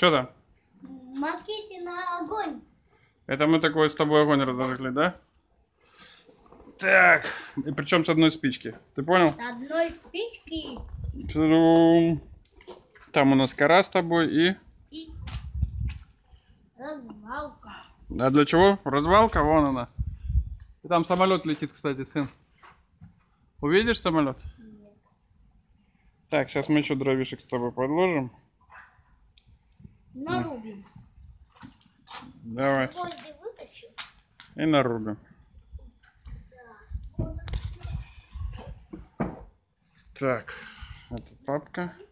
Что там? Маките на огонь. Это мы такой с тобой огонь разожгли, да? Так, и причем с одной спички. Ты понял? С одной спички. Там у нас кора с тобой и... и развалка. А для чего? Развалка, вон она. И там самолет летит, кстати, сын. Увидишь самолет? Так, сейчас мы еще дровишек с тобой подложим. Нарубим. Давай. Гвозди вытащу. И нарубим. Так, это папка.